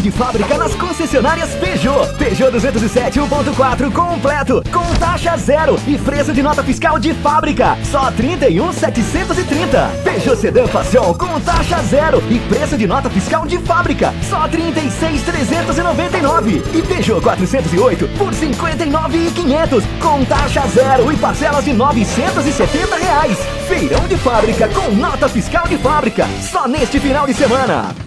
de fábrica nas concessionárias Peugeot. Peugeot 207 1.4 completo, com taxa zero e preço de nota fiscal de fábrica, só 31,730. Peugeot Sedan Passion com taxa zero e preço de nota fiscal de fábrica, só 36,399. E Peugeot 408 por 59,500 com taxa zero e parcelas de 970 reais. Feirão de fábrica com nota fiscal de fábrica, só neste final de semana.